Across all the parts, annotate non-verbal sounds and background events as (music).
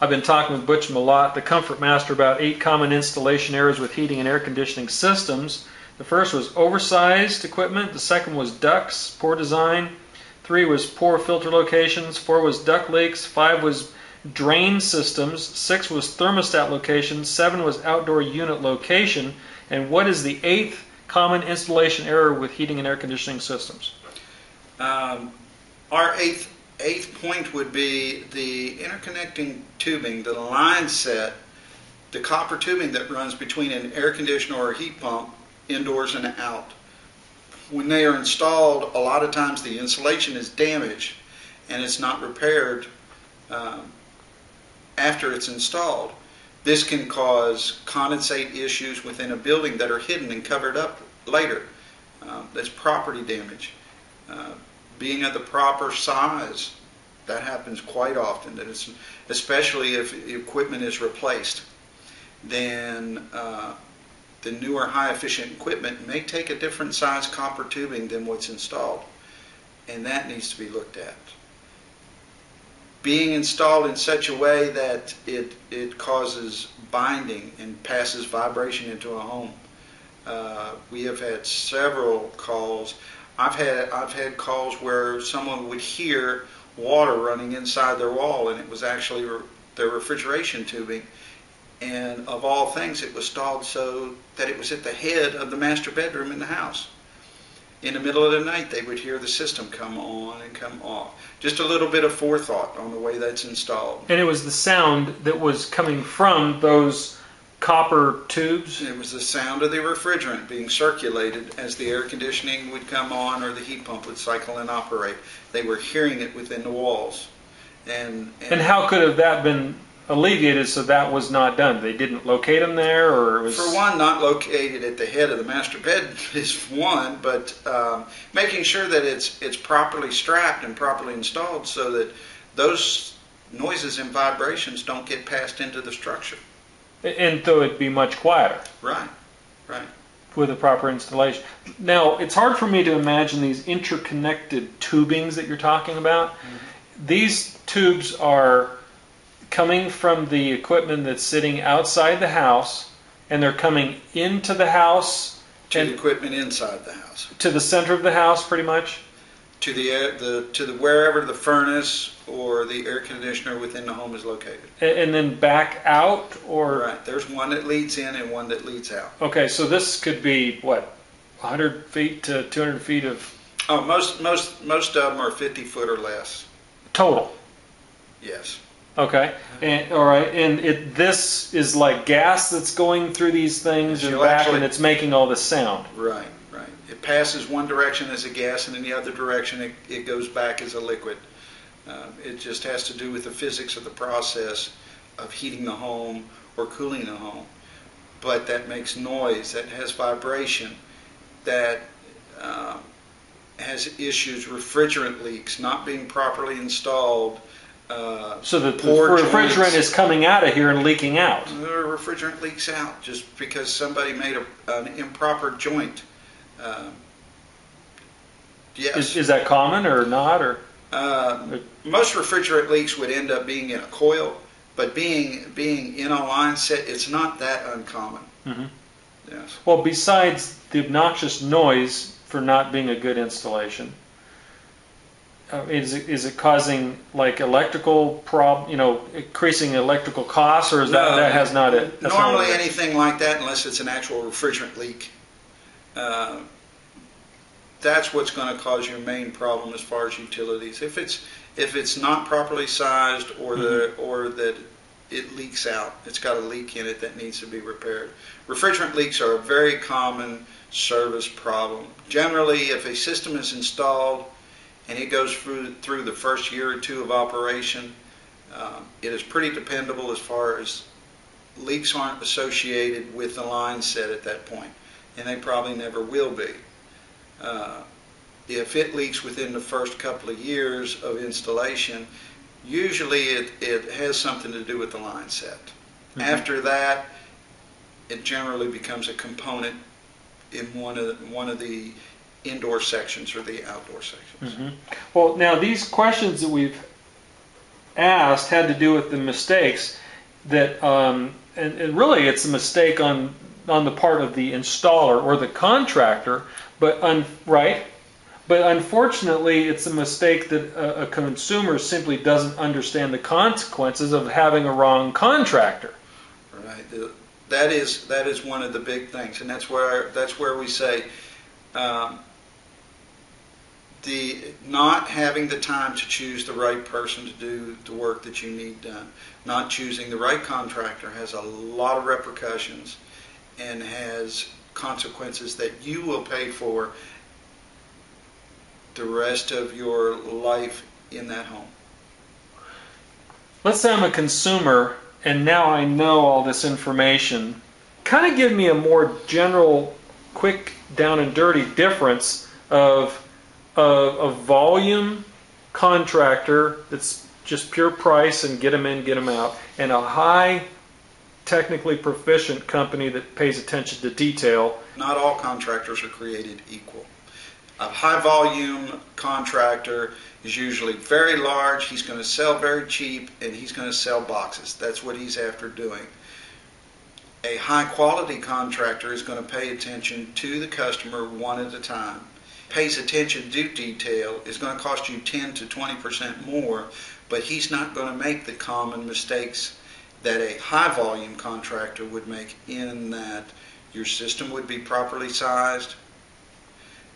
I've been talking with Butch Mellot, the Comfort Master, about eight common installation errors with heating and air conditioning systems. The first was oversized equipment. The second was ducts, poor design. Three was poor filter locations. Four was duct leaks. Five was drain systems. Six was thermostat location. Seven was outdoor unit location. And what is the eighth common installation error with heating and air conditioning systems? Um, our eighth eighth point would be the interconnecting tubing, the line set, the copper tubing that runs between an air conditioner or heat pump, indoors and out. When they are installed, a lot of times the insulation is damaged and it's not repaired um, after it's installed. This can cause condensate issues within a building that are hidden and covered up later. Um, that's property damage. Uh, being of the proper size. That happens quite often, that it's, especially if equipment is replaced. Then uh, the newer high efficient equipment may take a different size copper tubing than what's installed. And that needs to be looked at. Being installed in such a way that it, it causes binding and passes vibration into a home. Uh, we have had several calls. I've had I've had calls where someone would hear water running inside their wall, and it was actually re- their refrigeration tubing. And of all things, it was stalled so that it was at the head of the master bedroom in the house. In the middle of the night, they would hear the system come on and come off. Just a little bit of forethought on the way that's installed. And it was the sound that was coming from those copper tubes. It was the sound of the refrigerant being circulated as the air conditioning would come on or the heat pump would cycle and operate. They were hearing it within the walls. And, and, And how could have that been alleviated so that was not done? They didn't locate them there, or it was For one, not located at the head of the master bed (laughs) is one, but um, making sure that it's it's properly strapped and properly installed so that those noises and vibrations don't get passed into the structure. And so it'd be much quieter Right, right. with a proper installation. Now, it's hard for me to imagine these interconnected tubings that you're talking about. Mm-hmm. These tubes are coming from the equipment that's sitting outside the house, and they're coming into the house To and the equipment inside the house, to the center of the house, pretty much. To the air, the to the wherever the furnace or the air conditioner within the home is located. And then back out, or Right. There's one that leads in and one that leads out. okay, so this could be what, 100 feet to 200 feet of Oh, most most most of them are 50 foot or less. total. Yes. Okay, and all right, and it this is like gas that's going through these things and back, actually- and it's making all this sound. Right, right. It passes one direction as a gas, and in the other direction it, it goes back as a liquid. Um, it just has to do with the physics of the process of heating the home or cooling the home. But that makes noise, that has vibration, that um, has issues, refrigerant leaks, not being properly installed. Uh, So the Poor refrigerant joints. is coming out of here and leaking out. the refrigerant leaks out just because somebody made a, an improper joint. Um, yes. Is, is that common or not? Or Uh, most refrigerant leaks would end up being in a coil, but being being in a line set, it's not that uncommon. Mhm. Yes. well, besides the obnoxious noise for not being a good installation, uh, is it, is it causing like electrical prob? You know, increasing electrical costs, or is that No, that has not it? Normally, what it is. anything like that, unless it's an actual refrigerant leak, uh, that's what's going to cause your main problem as far as utilities. If it's if it's not properly sized or the Mm-hmm. or that it leaks out, it's got a leak in it that needs to be repaired. Refrigerant leaks are a very common service problem. Generally, if a system is installed and it goes through through the first year or two of operation, um, it is pretty dependable as far as leaks aren't associated with the line set at that point, and they probably never will be. Uh, if it leaks within the first couple of years of installation, usually it, it has something to do with the line set. Mhm. After that, it generally becomes a component in one of the, one of the indoor sections or the outdoor sections. Mhm. Well, now these questions that we've asked had to do with the mistakes that, um, and, and really it's a mistake on on the part of the installer or the contractor, but un, right. But unfortunately, it's a mistake that a, a consumer simply doesn't understand the consequences of having a wrong contractor. Right. That is that is one of the big things, and that's where that's where we say um, the not having the time to choose the right person to do the work that you need done, not choosing the right contractor has a lot of repercussions and has consequences that you will pay for the rest of your life in that home. Let's say I'm a consumer and now I know all this information. Kind of give me a more general, quick, down and dirty difference of a, a volume contractor that's just pure price and get them in, get them out, and a high technically proficient company that pays attention to detail. Not all contractors are created equal. A high volume contractor is usually very large, he's going to sell very cheap, and he's going to sell boxes. That's what he's after doing. A high quality contractor is going to pay attention to the customer one at a time. Pays attention to detail is going to cost you 10 to 20% more, but he's not going to make the common mistakes that a high volume contractor would make in that your system would be properly sized,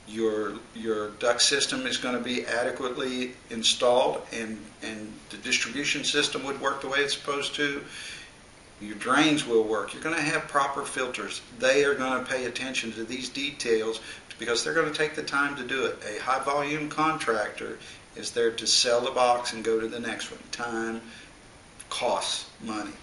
your your duct system is going to be adequately installed and and the distribution system would work the way it's supposed to your drains will work you're going to have proper filters. They are going to pay attention to these details because they're going to take the time to do it. A high volume contractor is there to sell the box and go to the next one. Time costs money